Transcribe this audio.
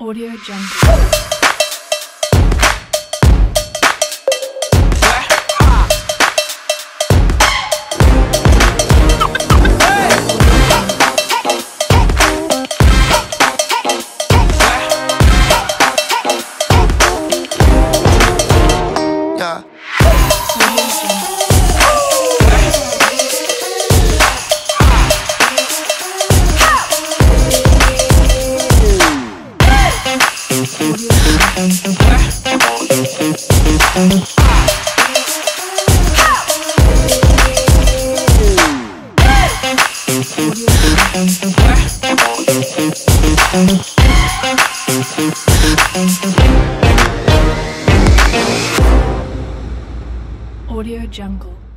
Audio Jungle. Audio Jungle.